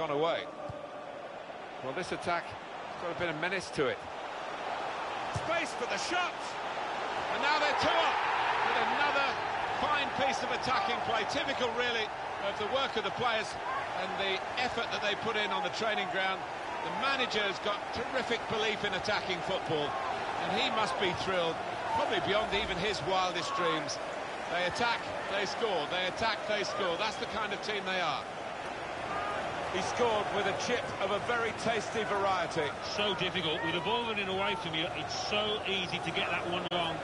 gone away. Well, this attack has got a bit of menace to it. Space for the shot! And now they're two up with another fine piece of attacking play. Typical, really, of the work of the players and the effort that they put in on the training ground. The manager's got terrific belief in attacking football, and he must be thrilled, probably beyond even his wildest dreams. They attack, they score, they attack, they score. That's the kind of team they are. He scored with a chip of a very tasty variety. So difficult. With the ball running away from you, it's so easy to get that one wrong.